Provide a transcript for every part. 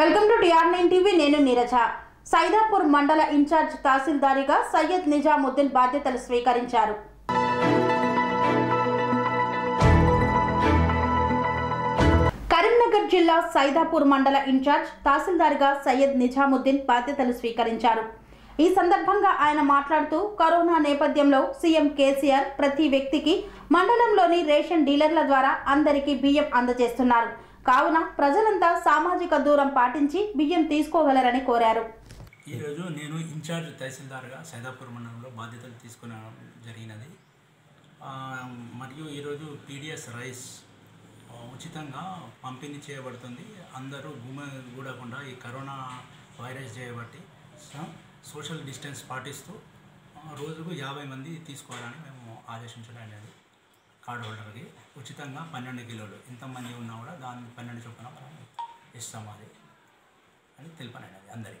Welcome to DR nine TV నేను నీరజ. సైదాపూర్ మండల incharge తహసీల్దారిగా Syed Nizamuddin బాధ్యతలు స్వీకరించారు. కరీంనగర్ జిల్లా సైదాపూర్ మండల ఇన్ఛార్జ్ తహసీల్దార్గా సయ్యద్ నిజాముద్దీన్ బాధ్యతలు స్వీకరించారు. ఈ సందర్భంగా ఆయన మాట్లాడుతూ కరోనా నేపథ్యంలో సీఎం కేసీఆర్ ప్రతి వ్యక్తికి మండలంలోని రేషన్ డీలర్ల ద్వారా అందరికీ బియ్యం అందజేస్తున్నారు. కావున ప్రజలంతా సామాజిక దూరం పాటించి బియ్యం తీసుకోగలరని కోరారు. ఈరోజు నేను ఇన్ఛార్జ్ తహసీల్దార్గా సైదాపూర్ మండలంలో బాధ్యతలు తీసుకునడం జరిగినది. మరియు ఈరోజు పీడిఎస్ రైస్ ఉచితంగా పంపిణీ చేయబడుతుంది. అందరూ భూమి కూడకుండా ఈ కరోనా వైరస్ చేయబట్టి సోషల్ డిస్టెన్స్ పాటిస్తూ రోజుకు యాభై మంది తీసుకోవాలని మేము ఆదేశించడం అనేది కార్డ్ హోల్డర్కి. ఉచితంగా పన్నెండు కిలోలు. ఎంతమంది ఉన్నా కూడా దాన్ని పన్నెండు చొప్పున మనం ఇస్తాం అది. అని తెలిపనది అందరికీ.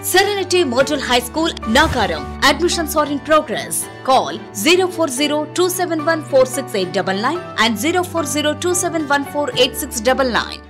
Serenity Model High School, Nagaram. Admissions are in progress. Call 040 and 040